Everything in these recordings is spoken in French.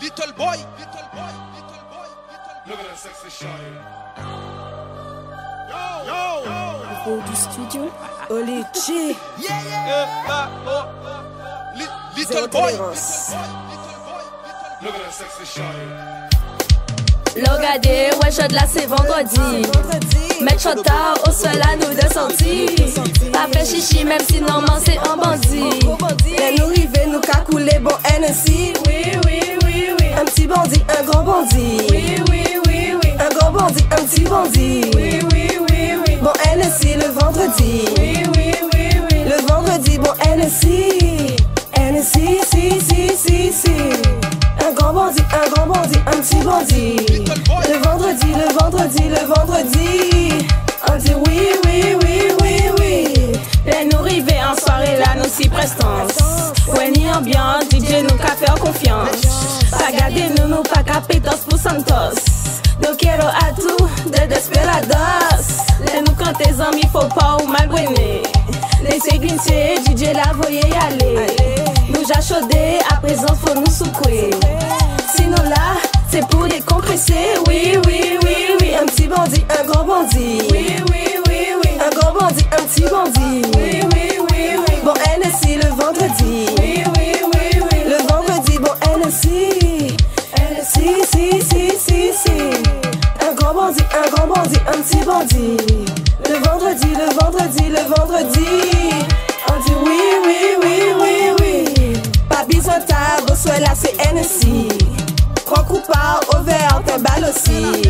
Little boy, little boy, little boy, Look at that sexy shawty. Yo, yo, yo. du studio. Oli G. Yeah, yeah. Little boy, little boy, Look at that sexy shawty. Logade, ouais, je de là, c'est vendredi. Mettre chota au sol à nous de sortir. Pas fait chichi, même si normalement c'est un bandit. Et nous river, nous couler bon NSI. Oui, oui, oui, oui. Un petit bandit, un grand bandit. Oui, oui, oui, oui. Un grand bandit, un petit bandit. Oui, oui, oui, oui. Bon NSI le vendredi. Oui, oui, oui, oui. Le vendredi, bon NSI. NSI, si, si, si, si. Un grand bandit, un grand bandit, un petit bandit. Le vendredi, le vendredi, le vendredi. On dit oui, oui, oui, oui, oui. Les nous en soirée là, nous si prestance. Ouais, ni ambiance, DJ nous qu'a faire confiance. Pas garder nous, nous pas capétos pour Santos. Nous quiero a tout de desperados. Les nous quand tes amis, faut pas ou mal Laissez glisser, DJ la voyez y aller. Nous chaudé, à présent faut secouer. Sinon là, c'est pour décompresser. Oui, oui, oui, oui. Un petit bandit, un grand bandit. Oui, oui, oui, oui. Un grand bandit, un petit bandit. Oui, oui, oui, oui. Bon, NSI le vendredi. Oui, oui, oui, oui. Le vendredi, bon, NSI. NSI, si, si, si, si. Un grand bandit, un grand bandit, un petit bandit. Le vendredi, le vendredi, le vendredi. On dit oui, oui, oui, oui, Au vert, t'es balle aussi.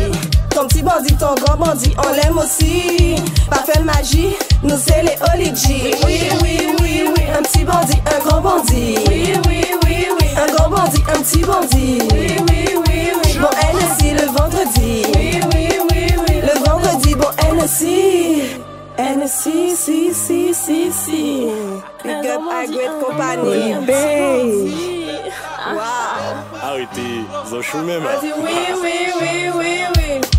Ton petit bandit, ton grand bandit, on l'aime aussi. Pas fait magie, nous c'est les G. Oui, oui, oui, oui. Un petit bandit, un grand bandit. Oui, oui, oui, oui. Un grand bandit, un petit bandit. Oui, oui, oui, oui. Bon, NSI le vendredi. Oui, oui, oui, oui. Le vendredi, bon, NSI. NSI, si, si, si, si. Big up Great Company. Baby. Wow. Arrêtez, vous en chou même. Oui, oui, oui, oui, oui.